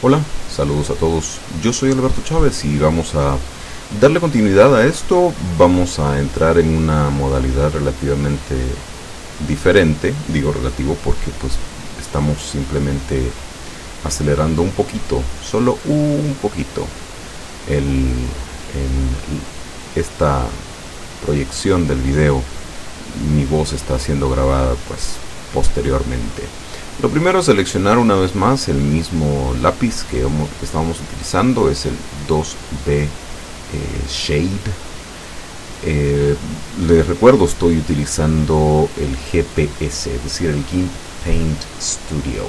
Hola, saludos a todos. Yo soy Alberto Chávez y vamos a darle continuidad a esto. Vamos a entrar en una modalidad relativamente diferente, digo relativo porque pues estamos simplemente acelerando un poquito, solo un poquito, el, esta proyección del video. Mi voz está siendo grabada pues posteriormente. Lo primero es seleccionar una vez más el mismo lápiz que estábamos utilizando, es el 2B eh, Shade. Eh, les recuerdo, estoy utilizando el GPS, es decir, el GIMP Paint Studio.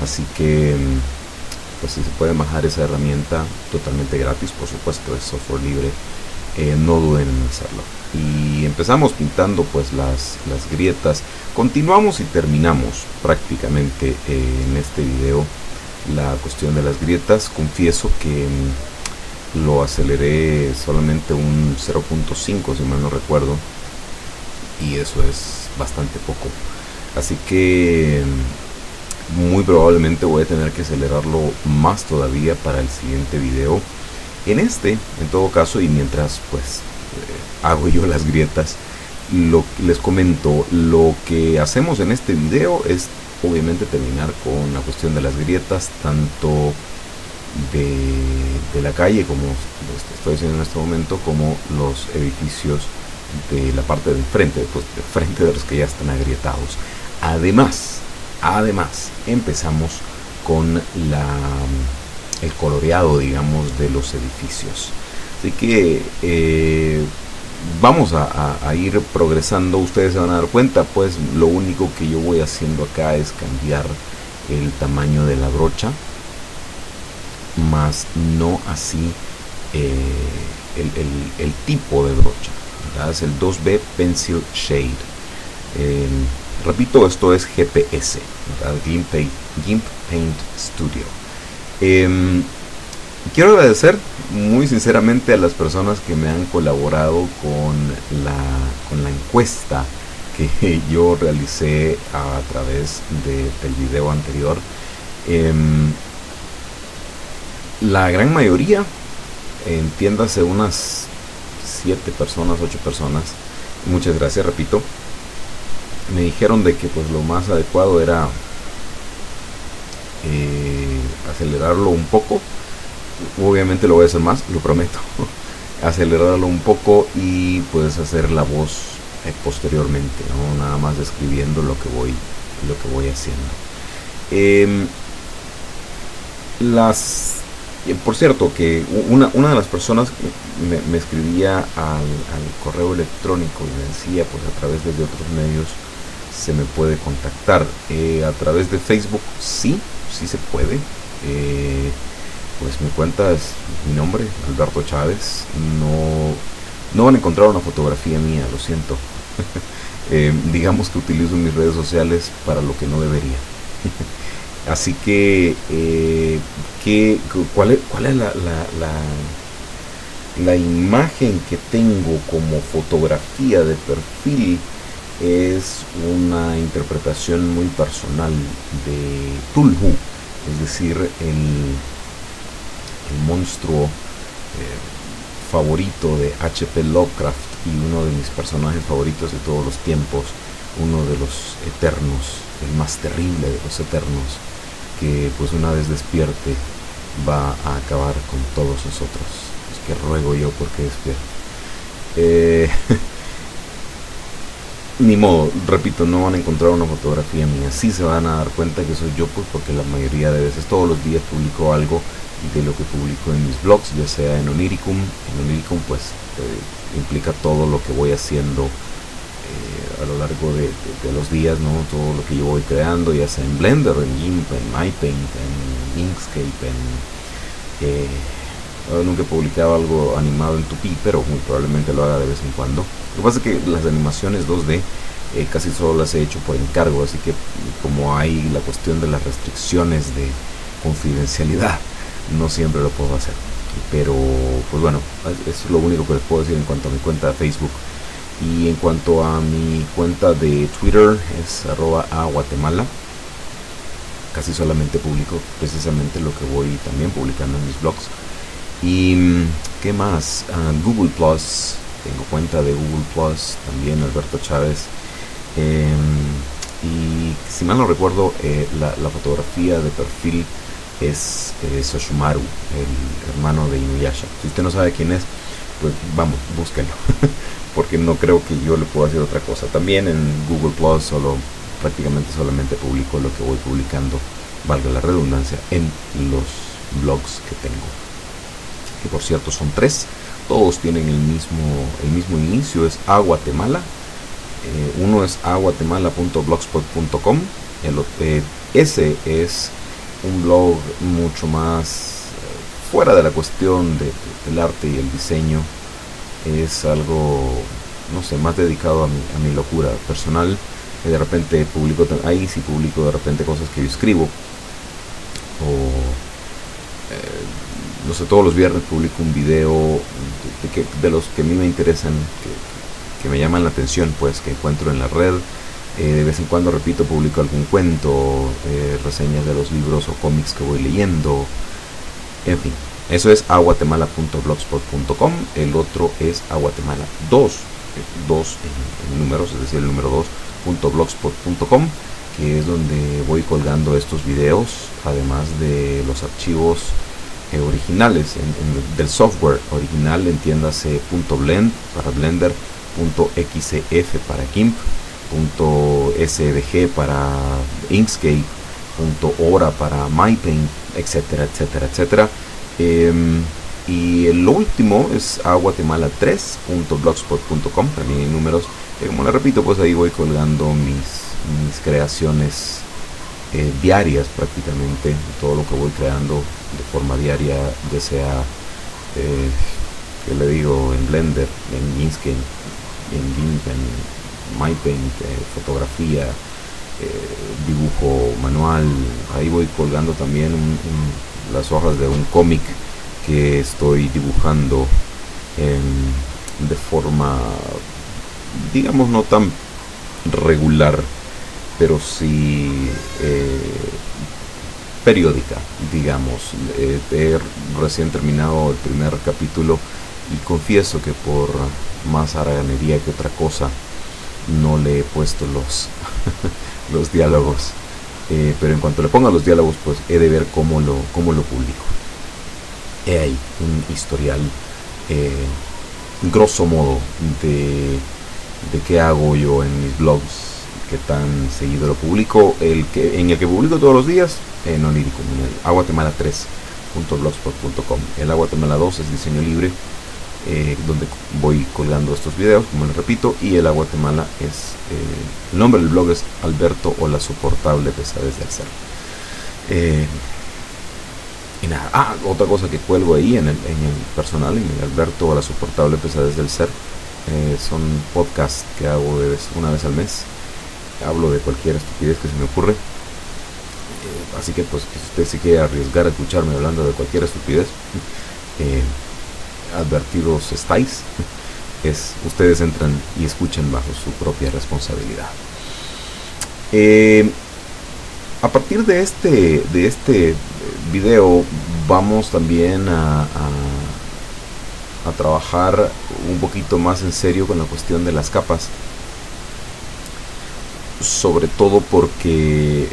Así que, mm, pues si se puede bajar esa herramienta totalmente gratis, por supuesto, es software libre. Eh, no duden en hacerlo. Y empezamos pintando pues las, las grietas. Continuamos y terminamos prácticamente eh, en este video la cuestión de las grietas. Confieso que mm, lo aceleré solamente un 0.5 si mal no recuerdo. Y eso es bastante poco. Así que mm, muy probablemente voy a tener que acelerarlo más todavía para el siguiente video en este, en todo caso, y mientras pues eh, hago yo las grietas, lo, les comento, lo que hacemos en este video es obviamente terminar con la cuestión de las grietas, tanto de, la calle, como estoy diciendo en este momento, como los edificios de la parte del frente, pues de frente de los que ya están agrietados. Además, además, empezamos con la el coloreado, digamos, de los edificios. Así que eh, vamos a, ir progresando. Ustedes se van a dar cuenta, pues lo único que yo voy haciendo acá es cambiar el tamaño de la brocha, más no así eh, el, tipo de brocha. Es el 2B Pencil Shade. Eh, repito, esto es GPS, GIMP Paint Studio. Em, quiero agradecer muy sinceramente a las personas que me han colaborado con la, con la encuesta que yo realicé a través del video anterior. Em, la gran mayoría, entiéndase unas 7 personas, 8 personas, muchas gracias, repito, me dijeron de que pues lo más adecuado era eh, acelerarlo un poco. Obviamente lo voy a hacer más, lo prometo. acelerarlo un poco y puedes hacer la voz eh, posteriormente, ¿no? nada más describiendo lo que voy, lo que voy haciendo. Em, las eh, por cierto, que una, una de las personas me, escribía al, correo electrónico y me decía, pues a través de otros medios se me puede contactar. a través de Facebook sí, si se puede. Eh, pues mi cuenta es mi nombre, Alberto Chávez. No, no van a encontrar una fotografía mía, lo siento. Eh, digamos que utilizo mis redes sociales para lo que no debería. Así que, eh, cuál, es, cuál es la, la imagen que tengo como fotografía de perfil? es una interpretación muy personal de Tulhu, es decir, el, monstruo eh, favorito de H.P. Lovecraft y uno de mis personajes favoritos de todos los tiempos, uno de los eternos, el más terrible de los eternos, que pues una vez despierte va a acabar con todos nosotros. Es que ruego yo porque despierte. Eh, ni modo, repito, no van a encontrar una fotografía mía. Sí se van a dar cuenta que soy yo, pues porque la mayoría de veces, todos los días publico algo de lo que publico en mis blogs, ya sea en Oniricum. En Oniricum, pues eh, implica todo lo que voy haciendo eh, a lo largo de, los días, ¿no? Todo lo que yo voy creando, ya sea en Blender, en GIMP, en MyPaint, en Inkscape, en. Eh, nunca he publicado algo animado en Tupi, pero muy probablemente lo haga de vez en cuando. Lo que pasa es que las animaciones 2D eh, casi solo las he hecho por encargo, así que como hay la cuestión de las restricciones de confidencialidad, no siempre lo puedo hacer. Pero, pues bueno, es lo único que les puedo decir en cuanto a mi cuenta de Facebook. Y en cuanto a mi cuenta de Twitter, es arroba a Guatemala. casi solamente publico precisamente lo que voy también publicando en mis blogs. Y qué más, ah, Google Plus, tengo cuenta de Google Plus, también Alberto Chávez. Em, y si mal no recuerdo, eh, la, fotografía de perfil es eh, Soshumaru, el hermano de Inuyasha. Si usted no sabe quién es, pues vamos, búsquenlo. Porque no creo que yo le pueda hacer otra cosa. También en Google Plus solo prácticamente solamente publico lo que voy publicando, valga la redundancia, en los blogs que tengo. Que por cierto son tres. Todos tienen el mismo, el mismo inicio, es Aguatemala eh, uno es aguatemala.blogspot.com. Eh, ese es un blog mucho más eh, fuera de la cuestión del arte y el diseño. Es algo, no sé, más dedicado a mi, a mi locura personal. de repente publico, ahí sí publico de repente cosas que yo escribo. O, no sé, todos los viernes publico un video de, de los que a mí me interesan, que me llaman la atención, pues que encuentro en la red. Eh, de vez en cuando, repito, publico algún cuento, eh, reseñas de los libros o cómics que voy leyendo. En fin, eso es aguatemala.blogspot.com. El otro es aguatemala 2, 2 eh, en, números, es decir, el número 2.blogspot.com, que es donde voy colgando estos videos, además de los archivos originales del software original, entiéndase .blend para Blender .xcf para GIMP, .svg para Inkscape, .ora para MyPaint, etcétera, etcétera, etcétera. Em, y el último es aguatemala3.blogspot.com, también en números. como le repito, pues ahí voy colgando mis, mis creaciones eh, diarias prácticamente, todo lo que voy creando de forma diaria, ya sea, eh, que le digo, en Blender, en Inkscape, en GIMP, MyPaint, eh, fotografía, eh, dibujo manual. Ahí voy colgando también las hojas de un cómic que estoy dibujando de forma, digamos, no tan regular, pero sí eh, periódica, digamos. he recién terminado el primer capítulo y confieso que por más haraganería que otra cosa no le he puesto los, los diálogos. Eh, pero en cuanto le ponga los diálogos, pues he de ver cómo lo, cómo lo publico. He ahí un historial, eh, grosso modo, de, de qué hago yo en mis blogs, qué tan seguido lo publico. El que, en el que publico todos los días, en Onírico, en el aguatemala3.blogspot.com. El Aguatemala 2 es diseño libre eh, donde voy colgando estos videos, como les repito, y el agua Guatemala es, eh, el nombre del blog es Alberto o la soportable pesadez del ser. Eh, y nada, ah, otra cosa que cuelgo ahí en el, en el personal, en el Alberto o la soportable pesadez del ser, son podcasts que hago de una vez al mes. Hablo de cualquier estupidez que se me ocurre. así que pues si usted se quiere arriesgar a escucharme hablando de cualquier estupidez, advertidos estáis, es ustedes entran y escuchen bajo su propia responsabilidad. Eh, a partir de este, de este video vamos también a, a, trabajar un poquito más en serio con la cuestión de las capas. Sobre todo porque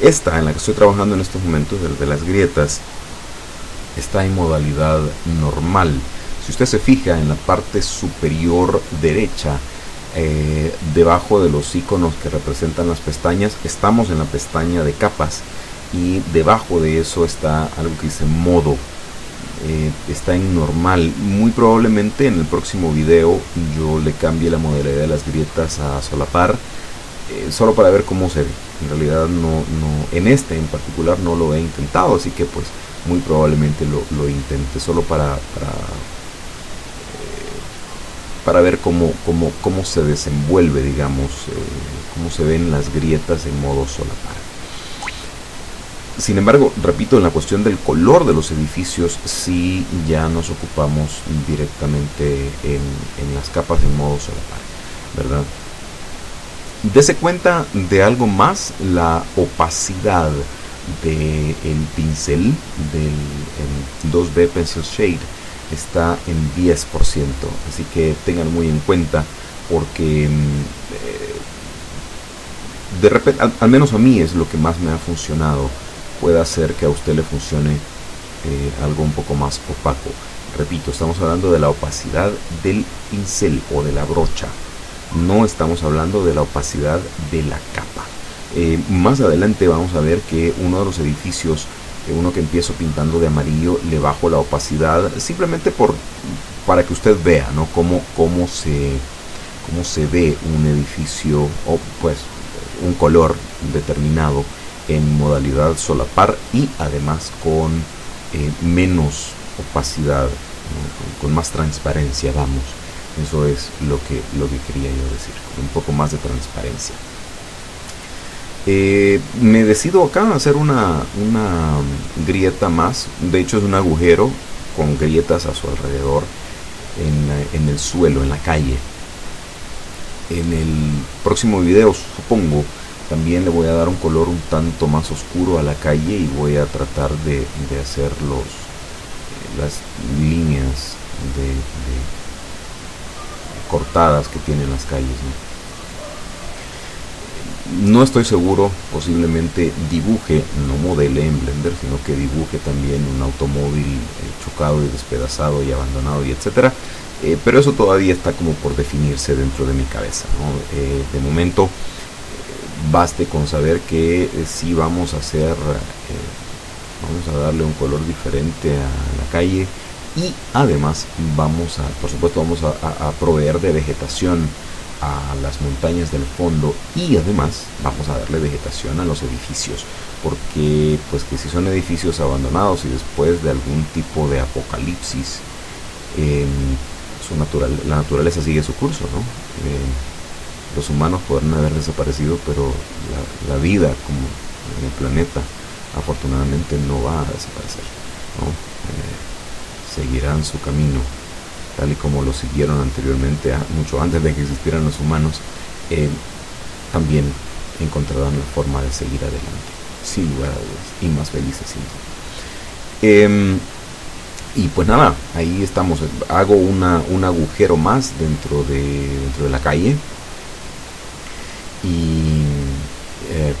esta en la que estoy trabajando en estos momentos, el de las grietas, está en modalidad normal. Si usted se fija en la parte superior derecha, eh, debajo de los iconos que representan las pestañas, estamos en la pestaña de capas y debajo de eso está algo que dice modo. Eh, está en normal. Muy probablemente en el próximo video yo le cambie la modalidad de las grietas a solapar. Eh, solo para ver cómo se ve. En realidad no, no, en este en particular no lo he intentado, así que pues muy probablemente lo, lo intente solo para para, eh, para ver cómo, cómo, cómo, se desenvuelve digamos eh, cómo se ven las grietas en modo solapar. Sin embargo repito en la cuestión del color de los edificios sí ya nos ocupamos directamente en, en las capas en modo solapar verdad Dese cuenta de algo más, la opacidad del pincel del 2B Pencil Shade está en 10%, así que tengan muy en cuenta porque mm, eh, de repente, al, menos a mí es lo que más me ha funcionado, puede hacer que a usted le funcione eh, algo un poco más opaco. Repito, estamos hablando de la opacidad del pincel o de la brocha, no estamos hablando de la opacidad de la capa. Eh, más adelante vamos a ver que uno de los edificios, uno que empiezo pintando de amarillo, le bajo la opacidad simplemente por para que usted vea ¿no? cómo, cómo se cómo se ve un edificio o pues un color determinado en modalidad solapar y además con eh, menos opacidad, con, más transparencia, vamos. Eso es lo que, lo que quería yo decir, un poco más de transparencia. Eh, me decido acá hacer una, una grieta más, de hecho es un agujero con grietas a su alrededor en, en el suelo, en la calle en el próximo video supongo también le voy a dar un color un tanto más oscuro a la calle y voy a tratar de, hacer los, eh, las líneas de, cortadas que tienen las calles. Estoy seguro, posiblemente dibuje, no modele en Blender, sino que dibuje también un automóvil eh, chocado y despedazado y abandonado y etcétera. Eh, pero eso todavía está como por definirse dentro de mi cabeza. Eh, de momento, baste con saber que si vamos a hacer, vamos a darle un color diferente a la calle y además vamos a, por supuesto, vamos a, proveer de vegetación a las montañas del fondo y además vamos a darle vegetación a los edificios porque pues que si son edificios abandonados y después de algún tipo de apocalipsis natural, la naturaleza sigue su curso, ¿no? Eh, los humanos podrán haber desaparecido, pero la, vida como en el planeta afortunadamente no va a desaparecer, eh, seguirán su camino tal y como lo siguieron anteriormente, mucho antes de que existieran los humanos, eh, también encontrarán la forma de seguir adelante, sin lugar a dudas, y más felices. Em, y pues nada, ahí estamos. Hago una, un agujero más dentro de, dentro de la calle. Y eh,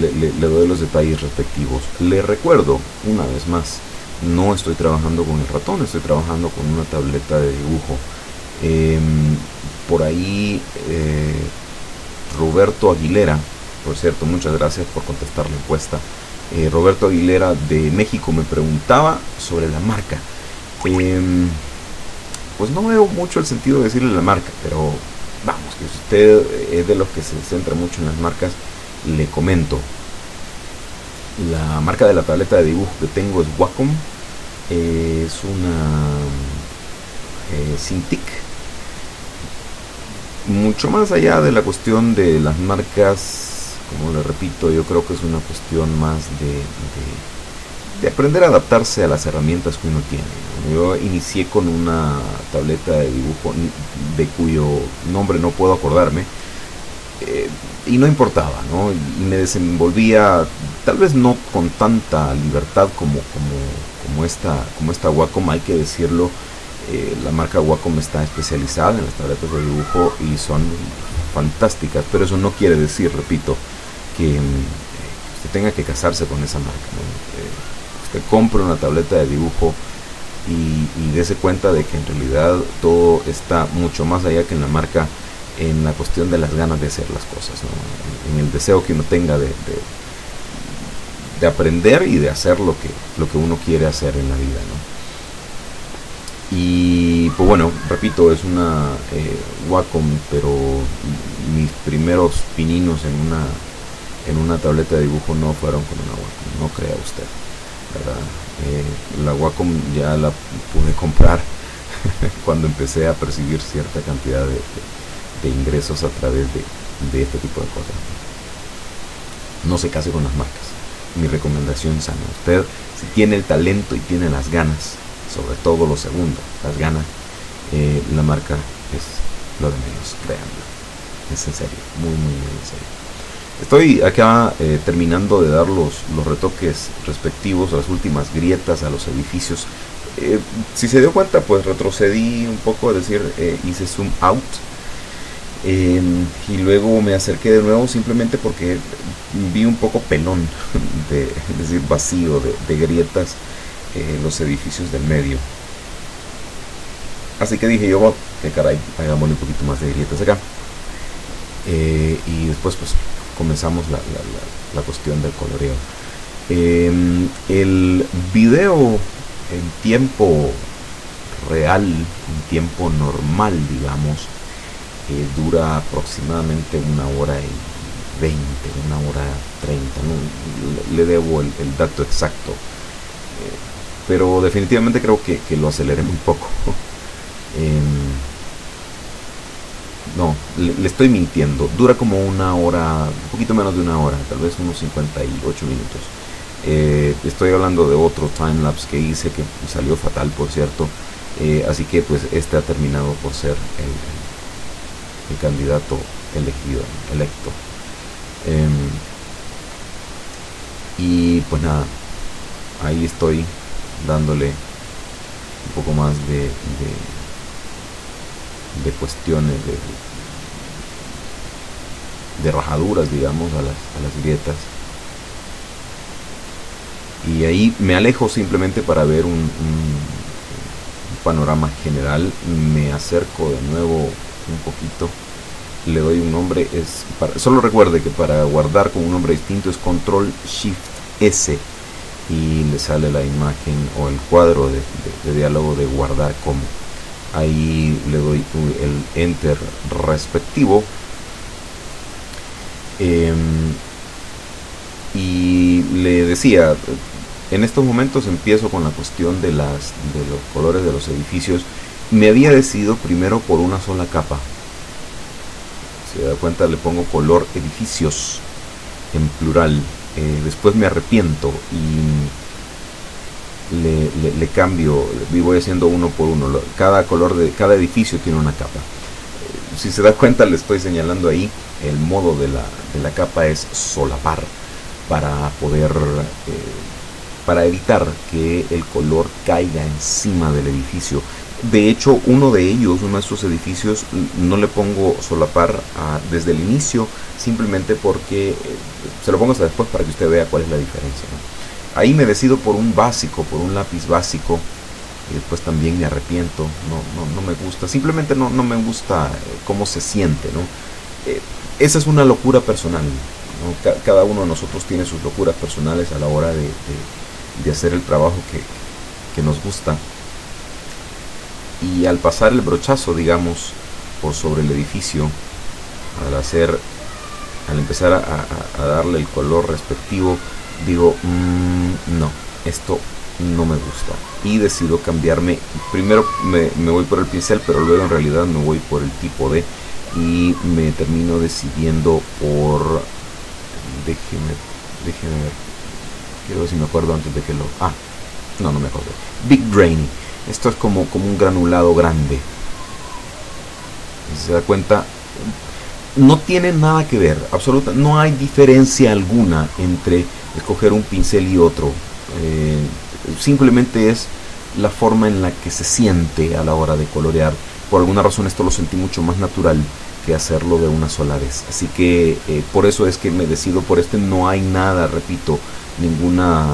le, doy los detalles respectivos. Le recuerdo, una vez más, no estoy trabajando con el ratón, estoy trabajando con una tableta de dibujo. Em, por ahí, eh, Roberto Aguilera, por cierto, muchas gracias por contestar la encuesta. Eh, Roberto Aguilera de México me preguntaba sobre la marca. Em, pues no veo mucho el sentido de decirle la marca, pero vamos, que si usted es de los que se centra mucho en las marcas, le comento. La marca de la tableta de dibujo que tengo es Wacom. Es una eh, Cintiq. Mucho más allá de la cuestión de las marcas como le repito, yo creo que es una cuestión más de, de, aprender a adaptarse a las herramientas que uno tiene. Yo inicié con una tableta de dibujo de cuyo nombre no puedo acordarme. Eh, y no importaba, ¿no? Y me desenvolvía, tal vez no con tanta libertad como, como, como, esta, como esta Wacom, hay que decirlo. Eh, la marca Wacom está especializada en las tabletas de dibujo y son fantásticas, pero eso no quiere decir, repito, que mm, usted tenga que casarse con esa marca. Eh, usted compre una tableta de dibujo y, y cuenta de que en realidad todo está mucho más allá que en la marca en la cuestión de las ganas de hacer las cosas, en, el deseo que uno tenga de, aprender y de hacer lo que, lo que uno quiere hacer en la vida. Y pues bueno, repito, es una eh, Wacom, pero mis primeros pininos en una en una tableta de dibujo no fueron con una Wacom, no crea usted. Eh, la Wacom ya la pude comprar cuando empecé a percibir cierta cantidad de, ingresos a través de, este tipo de cosas. No se case con las marcas. Mi recomendación sana. Usted, si tiene el talento y tiene las ganas, sobre todo lo segundo, las ganas, eh, la marca es lo de menos, créanlo. es en serio, muy, muy, muy en serio. Estoy acá eh, terminando de dar los, los retoques respectivos a las últimas grietas, a los edificios. Eh, si se dio cuenta, pues retrocedí un poco, es decir, hice zoom out. Em, y luego me acerqué de nuevo simplemente porque vi un poco pelón, de, es decir, vacío de, grietas los edificios del medio. Así que dije yo, que caray, hagámosle un poquito más de grietas acá. y después pues comenzamos la, la, cuestión del coloreo. Em, el video en tiempo real, en tiempo normal, digamos, eh, dura aproximadamente una hora y veinte, una hora treinta, le, debo el, dato exacto, eh, pero definitivamente creo que, que, lo aceleré muy poco. Em, no, le, estoy mintiendo. Dura como una hora, un poquito menos de una hora, tal vez unos 58 minutos. Eh, estoy hablando de otro timelapse que hice que salió fatal, por cierto. Eh, así que pues este ha terminado por ser el candidato elegido, electo. Em, y pues nada, ahí estoy dándole un poco más de de cuestiones de, de rajaduras, digamos, a las, a las grietas. Y ahí me alejo simplemente para ver un, panorama general. Me acerco de nuevo un poquito. Le doy un nombre. Es para, solo recuerde que para guardar con un nombre distinto es Control Shift S. Y le sale la imagen o el cuadro de, diálogo de guardar como ahí le doy el enter respectivo em, y le decía en estos momentos empiezo con la cuestión de las de los colores de los edificios me había decidido primero por una sola capa si se da cuenta le pongo color edificios en plural eh, después me arrepiento y le, cambio y voy haciendo uno por uno. Cada color de cada edificio tiene una capa. Eh, si se da cuenta, le estoy señalando ahí el modo de la, de la capa es solapar para poder eh, para evitar que el color caiga encima del edificio. De hecho, uno de ellos, uno de estos edificios, no le pongo solapar desde el inicio, simplemente porque eh, se lo pongo hasta después para que usted vea cuál es la diferencia. Ahí me decido por un básico, por un lápiz básico. Y después también me arrepiento, no, no, no me gusta, simplemente no, no me gusta eh, cómo se siente, ¿no? Eh, esa es una locura personal, cada uno de nosotros tiene sus locuras personales a la hora de, de, hacer el trabajo que, que, nos gusta. Y al pasar el brochazo, digamos, por sobre el edificio, al hacer, al empezar a, darle el color respectivo, digo, mmm, no, esto no me gusta. Y decido cambiarme. Primero me, voy por el pincel, pero luego en realidad me voy por el tipo de. Y me termino decidiendo por. Déjeme, déjeme ver. Quiero ver si me acuerdo antes de que lo. Ah, no, no me acuerdo. Big Drainy. Esto es como, como un granulado grande. Si se da cuenta, no tiene nada que ver, absoluta, no hay diferencia alguna entre escoger un pincel y otro. Eh, simplemente es la forma en la que se siente a la hora de colorear. Por alguna razón esto lo sentí mucho más natural que hacerlo de una sola vez. Así que eh, por eso es que me decido por este. No hay nada, repito, ninguna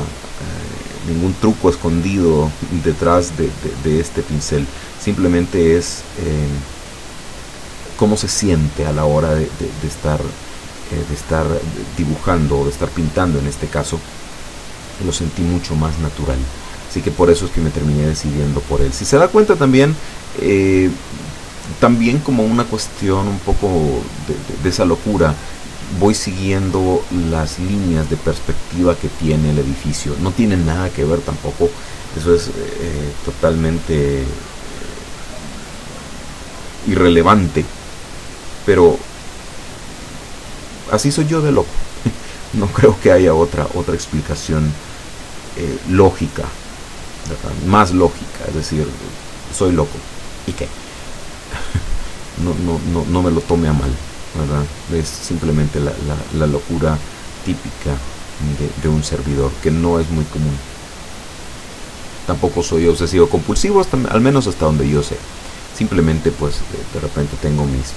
ningún truco escondido detrás de, este pincel. Simplemente es cómo se siente a la hora de, estar eh, de estar dibujando o de estar pintando en este caso, lo sentí mucho más natural. Así que por eso es que me terminé decidiendo por él. Si se da cuenta también, eh, también como una cuestión un poco de, esa locura, voy siguiendo las líneas de perspectiva que tiene el edificio. No tiene nada que ver tampoco, eso es eh, totalmente irrelevante, pero así soy yo de loco. No creo que haya otra, otra explicación eh, lógica, más lógica, es decir, soy loco. ¿Y qué? No, no, no, no me lo tome a mal. ¿Verdad? Es simplemente la, la, locura típica de, un servidor, que no es muy común. Tampoco soy obsesivo compulsivo, hasta, al menos hasta donde yo sé. Simplemente pues de, repente tengo mis,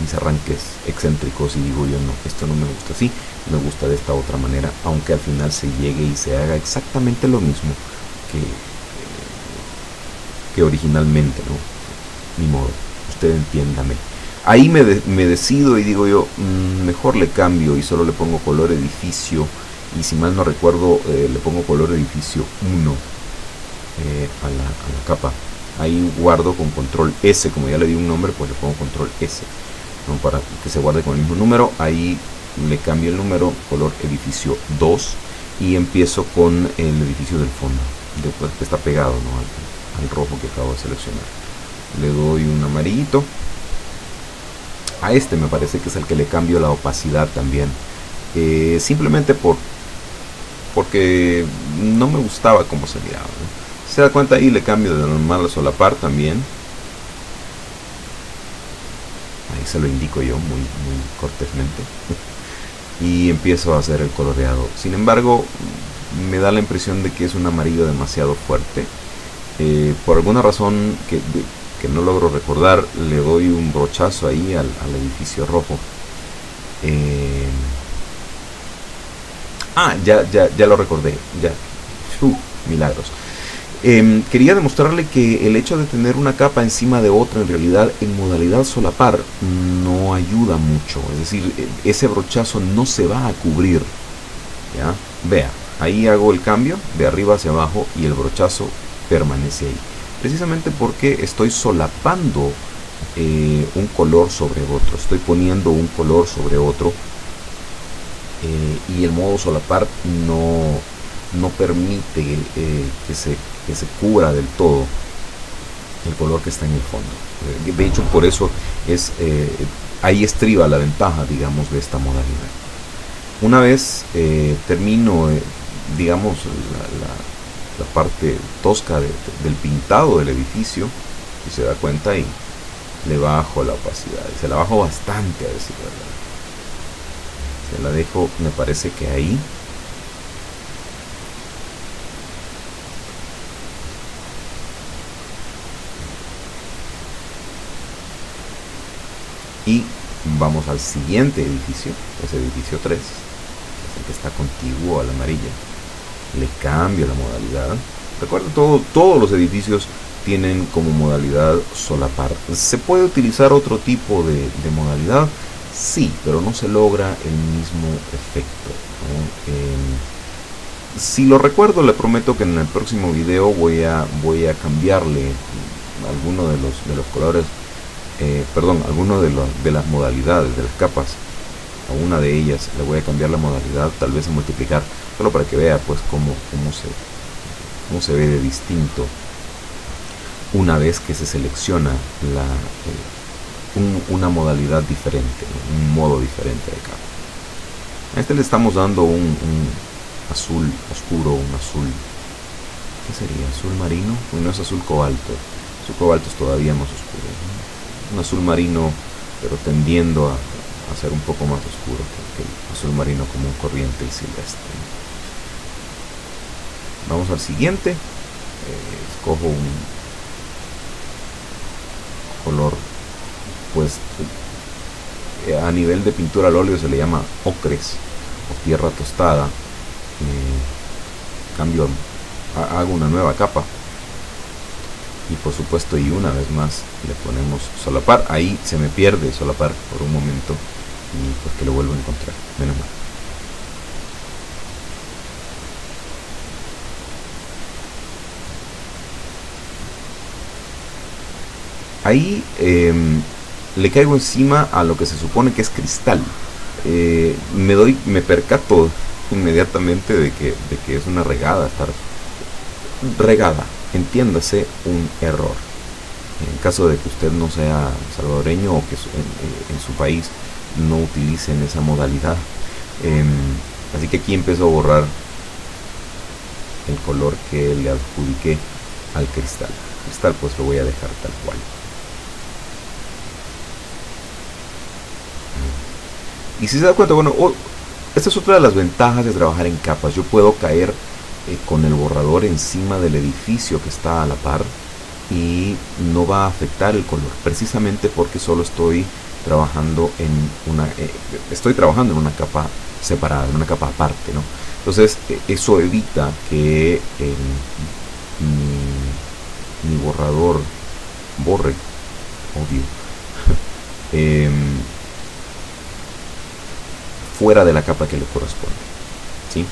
mis, arranques excéntricos y digo yo no, esto no me gusta así, me gusta de esta otra manera, aunque al final se llegue y se haga exactamente lo mismo que, que originalmente, ¿no? Ni modo, usted entiéndame. Ahí me, me decido y digo yo, mm, mejor le cambio y solo le pongo color edificio. Y si mal no recuerdo eh, le pongo color edificio 1 eh, a, la, a la capa. Ahí guardo con control S, como ya le di un nombre, pues le pongo control S, para que se guarde con el mismo número, ahí le cambio el número, color edificio 2, y empiezo con el edificio del fondo, después que está pegado al, rojo que acabo de seleccionar. Le doy un amarillito. A este me parece que es el que le cambio la opacidad también. Eh, simplemente por porque no me gustaba cómo se miraba se da cuenta ahí le cambio de normal a solapar también. Ahí se lo indico yo muy, muy cortésmente. Y empiezo a hacer el coloreado. Sin embargo me da la impresión de que es un amarillo demasiado fuerte. Eh, por alguna razón que, no logro recordar le doy un brochazo ahí al, edificio rojo eh, ah ya, ya, ya lo recordé ya milagros Em, quería demostrarle que el hecho de tener una capa encima de otra en realidad en modalidad solapar no ayuda mucho. Es decir, e, ese brochazo no se va a cubrir. ¿ya? Vea, ahí hago el cambio de arriba hacia abajo y el brochazo permanece ahí. Precisamente porque estoy solapando eh, un color sobre otro. Estoy poniendo un color sobre otro. Eh, y el modo solapar no, no permite eh, que, se, que se cubra del todo el color que está en el fondo. De hecho, por eso es ahí estriba la ventaja, digamos, de esta modalidad. Una vez termino, digamos, la, parte tosca del pintado del edificio, y se da cuenta y le bajo la opacidad. Se la bajo bastante, a decir verdad. Se la dejo, me parece que ahí y vamos al siguiente edificio, es edificio 3, es el que está contiguo a la amarilla. Le cambio la modalidad. Recuerda, todo, todos los edificios tienen como modalidad solapar. ¿Se puede utilizar otro tipo de, modalidad? Sí, pero no se logra el mismo efecto. Em, si lo recuerdo, le prometo que en el próximo video voy a, voy a cambiarle alguno de los, de los colores eh, perdón, alguno de, de las modalidades, de las capas, una de ellas le voy a cambiar la modalidad, tal vez a multiplicar, solo para que vea pues cómo, cómo, se, cómo se ve de distinto una vez que se selecciona la, eh, una modalidad diferente, un modo diferente de capa. A este le estamos dando un, un azul oscuro, un azul, ¿qué sería? ¿Azul marino? no es azul cobalto, azul cobalto es todavía más oscuro un azul marino, pero tendiendo a, ser un poco más oscuro que, el azul marino como un corriente y silvestre. Vamos al siguiente. Eh, escojo un color, pues eh, a nivel de pintura al óleo se le llama ocres o tierra tostada. Eh, cambio, hago una nueva capa y por supuesto y una vez más le ponemos solapar ahí se me pierde solapar por un momento y pues que lo vuelvo a encontrar. Menos mal. Ahí em, le caigo encima a lo que se supone que es cristal. Eh, me doy me percato inmediatamente de que, de que es una regada estar regada entiéndase un error. En caso de que usted no sea salvadoreño o que en, su país no utilicen esa modalidad. Em, así que aquí empezó a borrar el color que le adjudiqué al cristal. cristal pues lo voy a dejar tal cual. Y si se da cuenta, bueno, esta es otra de las ventajas de trabajar en capas. Yo puedo caer eh, con el borrador encima del edificio que está a la par y no va a afectar el color, precisamente porque solo estoy trabajando en una eh, estoy trabajando en una capa separada, en una capa aparte, ¿no? Entonces e, eso evita que mi, mi, borrador borre, obvio, em, fuera de la capa que le corresponde, ¿sí?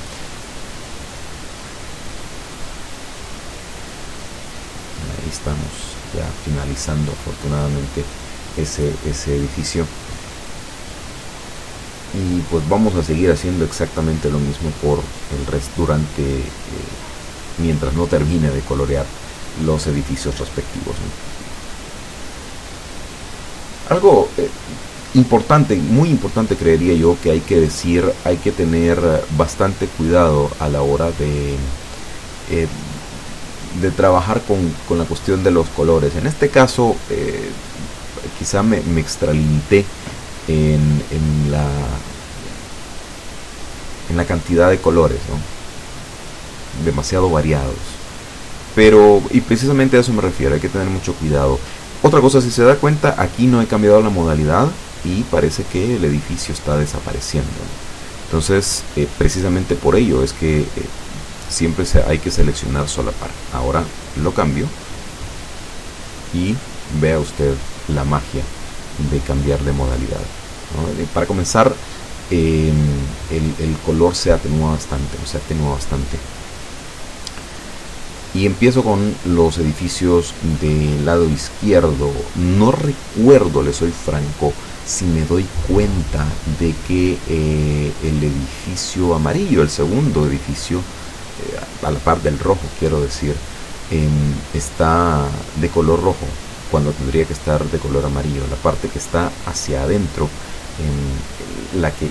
Ahí estamos ya finalizando afortunadamente ese, ese edificio. Y pues vamos a seguir haciendo exactamente lo mismo por el resto durante eh, mientras no termine de colorear los edificios respectivos algo eh, importante muy importante creería yo que hay que decir hay que tener bastante cuidado a la hora de eh, de trabajar con, con, la cuestión de los colores. En este caso quizá me, me extralimité en, en, la, en la cantidad de colores, demasiado variados. Pero, y precisamente a eso me refiero, hay que tener mucho cuidado. Otra cosa, si se da cuenta, aquí no he cambiado la modalidad y parece que el edificio está desapareciendo. Entonces, eh, precisamente por ello es que eh, siempre hay que seleccionar solapar. Ahora lo cambio y vea usted la magia de cambiar de modalidad. Para comenzar, em, el, color se atenúa bastante, se bastante. Y empiezo con los edificios del lado izquierdo. No recuerdo, le soy franco, si me doy cuenta de que eh, el edificio amarillo, el segundo edificio, eh, a la par del rojo, quiero decir, em, está de color rojo cuando tendría que estar de color amarillo. La parte que está hacia adentro, en la que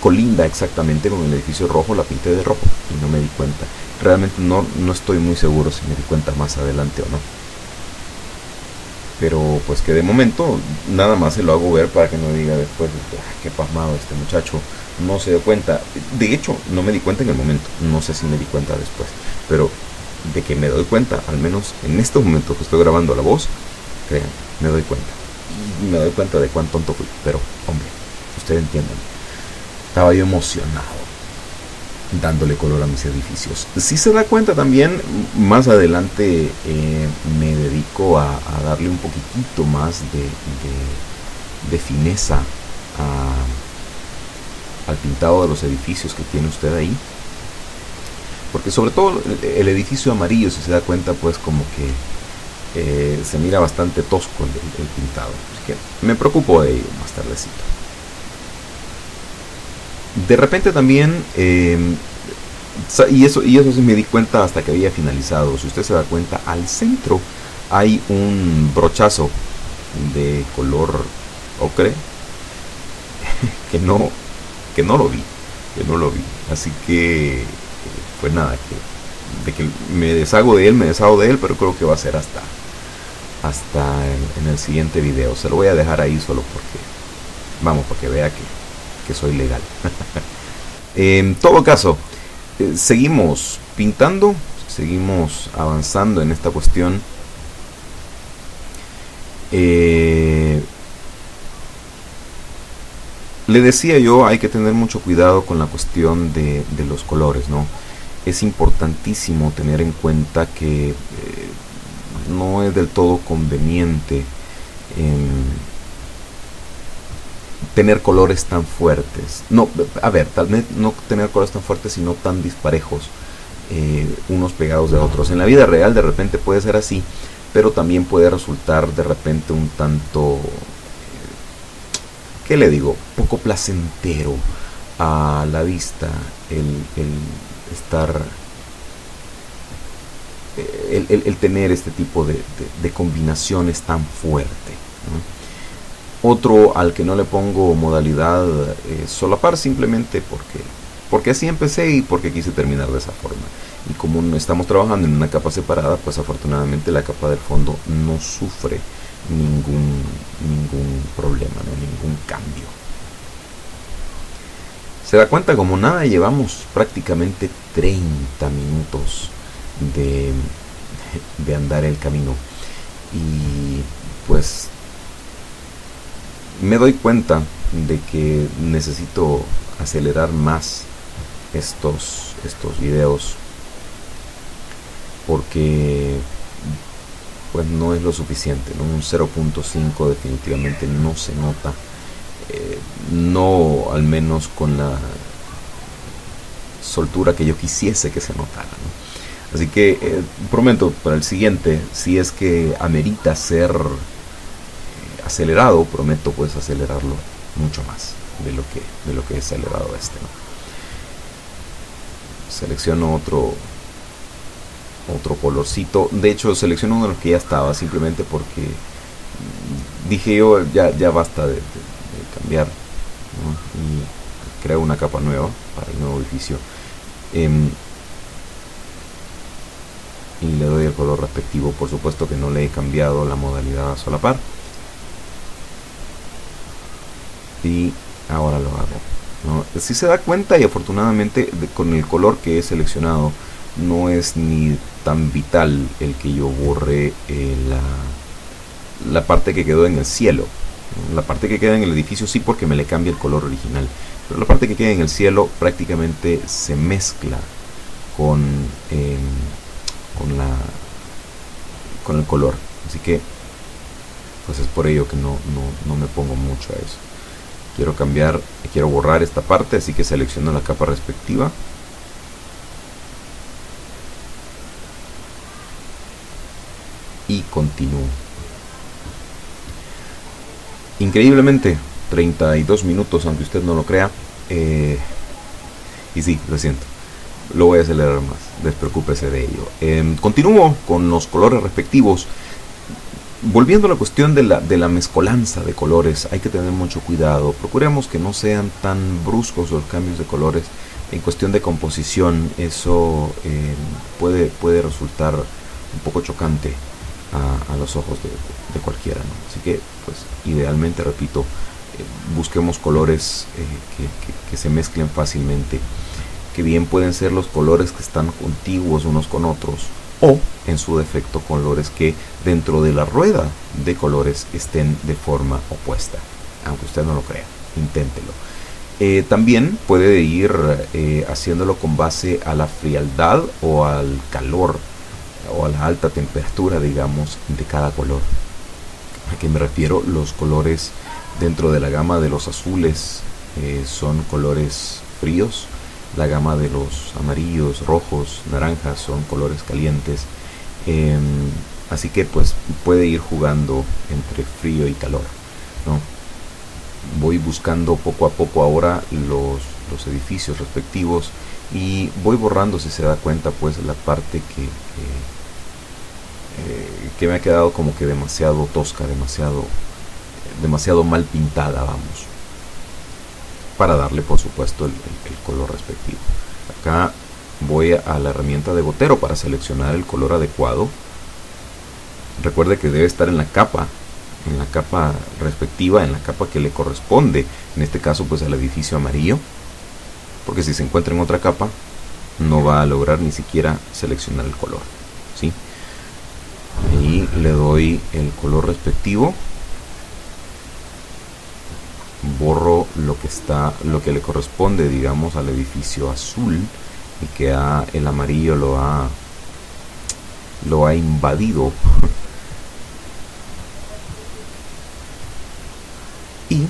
colinda exactamente con el edificio rojo, la pinté de rojo y no me di cuenta. Realmente no, no estoy muy seguro si me di cuenta más adelante o no. Pero pues que de momento nada más se lo hago ver para que no diga después, ah, qué pasmado este muchacho, no se dio cuenta. De hecho, no me di cuenta en el momento, no sé si me di cuenta después. Pero de que me doy cuenta, al menos en este momento que estoy grabando la voz, crean, me doy cuenta. Y me doy cuenta de cuán tonto fui. Pero, hombre, ustedes entienden. Estaba yo emocionado dándole color a mis edificios. Si se da cuenta también, más adelante eh, me dedico a, darle un poquitito más de, de, fineza al pintado de los edificios que tiene usted ahí porque sobre todo el edificio amarillo, si se da cuenta, pues como que eh, se mira bastante tosco el, pintado. Así que me preocupo de ello más tardecito. De repente también, em, y, eso, y eso sí me di cuenta hasta que había finalizado, si usted se da cuenta, al centro hay un brochazo de color ocre que no, que no lo vi, que no lo vi. Así que pues nada, que, de que me deshago de él, me deshago de él, pero creo que va a ser hasta, hasta en, el siguiente video. Se lo voy a dejar ahí solo porque, vamos, para que vea que, que soy legal. en todo caso, eh, seguimos pintando, seguimos avanzando en esta cuestión. Eh, le decía yo, hay que tener mucho cuidado con la cuestión de, de los colores, ¿no? Es importantísimo tener en cuenta que eh, no es del todo conveniente tener colores tan fuertes. No, a ver, tal vez no tener colores tan fuertes, sino tan disparejos, eh, unos pegados de otros. En la vida real de repente puede ser así, pero también puede resultar de repente un tanto, ¿qué le digo? Poco placentero a la vista el estar eh, el, tener este tipo de, combinaciones tan fuerte. Otro al que no le pongo modalidad eh, solapar simplemente porque, porque así empecé y porque quise terminar de esa forma. Y como estamos trabajando en una capa separada, pues afortunadamente la capa del fondo no sufre ningún, ningún problema, ningún cambio. Se da cuenta como nada, llevamos prácticamente 30 minutos de, de andar el camino. Y pues me doy cuenta de que necesito acelerar más estos, estos videos porque pues no es lo suficiente, un 0.5 definitivamente no se nota, eh, no al menos con la soltura que yo quisiese que se notara. Así que eh, prometo para el siguiente, si es que amerita ser eh, acelerado, prometo pues acelerarlo mucho más de lo que, de lo que he acelerado este. Selecciono otro, otro colorcito. De hecho, selecciono uno de los que ya estaba, simplemente porque dije yo, ya, ya basta de, cambiar. Y creo una capa nueva para el nuevo edificio. Em, y le doy el color respectivo. Por supuesto que no le he cambiado la modalidad a solapar. Y ahora lo hago. Si se da cuenta y afortunadamente con el color que he seleccionado no es ni tan vital el que yo borre eh, la, la parte que quedó en el cielo. La parte que queda en el edificio sí porque me le cambia el color original. Pero la parte que queda en el cielo prácticamente se mezcla con, em, con, la, con el color. Así que pues es por ello que no, no, no me pongo mucho a eso. Quiero cambiar, quiero borrar esta parte, así que selecciono la capa respectiva y continúo. Increíblemente, 32 minutos, aunque usted no lo crea. Eh, y sí, lo siento. Lo voy a acelerar más, despreocúpese de ello. Em, continúo con los colores respectivos. Volviendo a la cuestión de la, de la mezcolanza de colores, hay que tener mucho cuidado. Procuremos que no sean tan bruscos los cambios de colores. En cuestión de composición, eso em, puede, resultar un poco chocante a, los ojos de, cualquiera. Así que, pues, idealmente, repito, busquemos colores eh, que, se mezclen fácilmente, que bien pueden ser los colores que están contiguos unos con otros, o en su defecto colores que dentro de la rueda de colores estén de forma opuesta, aunque usted no lo crea, inténtelo. Eh, también puede ir haciéndolo con base a la frialdad o al calor o a la alta temperatura, digamos, de cada color. ¿A qué me refiero? Los colores dentro de la gama de los azules eh, son colores fríos, la gama de los amarillos, rojos, naranjas son colores calientes. Em, así que pues puede ir jugando entre frío y calor. ¿no? Voy buscando poco a poco ahora los, los edificios respectivos y voy borrando si se da cuenta pues la parte que, que, me ha quedado como que demasiado tosca demasiado demasiado mal pintada vamos. Para darle por supuesto el, color respectivo. Acá voy a la herramienta de gotero para seleccionar el color adecuado. Recuerde que debe estar en la capa en la capa respectiva en la capa que le corresponde. En este caso pues al edificio amarillo. Porque si se encuentra en otra capa no va a lograr ni siquiera seleccionar el color ¿sí? y le doy el color respectivo borro lo que está lo que le corresponde digamos al edificio azul y que el amarillo lo ha lo ha invadido. Y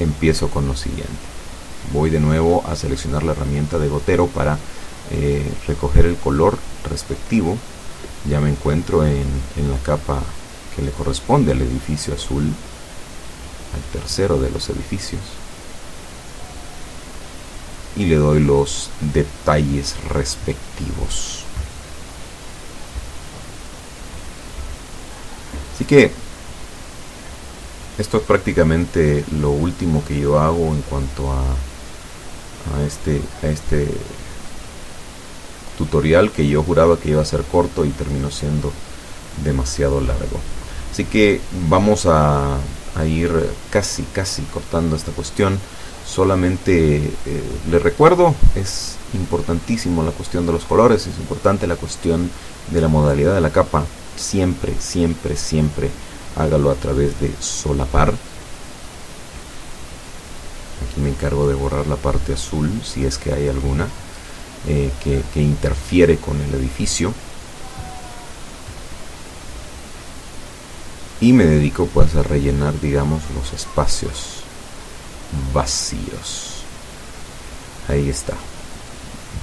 empiezo con lo siguiente. Voy de nuevo a seleccionar la herramienta de gotero para eh, recoger el color respectivo. Ya me encuentro en, en la capa que le corresponde al edificio azul al tercero de los edificios y le doy los detalles respectivos así que esto es prácticamente lo último que yo hago en cuanto a a este, a este tutorial que yo juraba que iba a ser corto y terminó siendo demasiado largo. Así que vamos a, ir casi, casi cortando esta cuestión. Solamente eh, les recuerdo, es importantísimo la cuestión de los colores, es importante la cuestión de la modalidad de la capa. Siempre, siempre, siempre hágalo a través de solapar. Aquí me encargo de borrar la parte azul si es que hay alguna eh, que, que interfiere con el edificio. Y me dedico pues a rellenar digamos los espacios vacíos. Ahí está.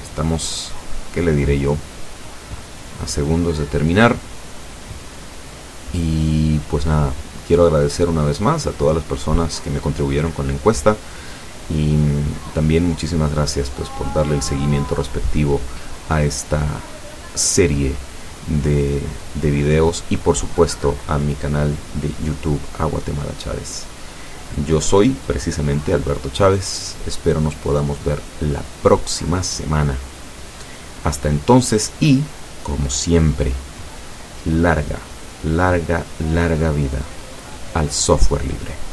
Estamos, ¿qué le diré yo? A segundos de terminar. Y pues nada, quiero agradecer una vez más a todas las personas que me contribuyeron con la encuesta y también muchísimas gracias pues por darle el seguimiento respectivo a esta serie de, de videos y por supuesto a mi canal de YouTube a Guatemala Chávez. Yo soy precisamente Alberto Chávez. Espero nos podamos ver la próxima semana. Hasta entonces y, como siempre, larga, larga, larga vida al software libre.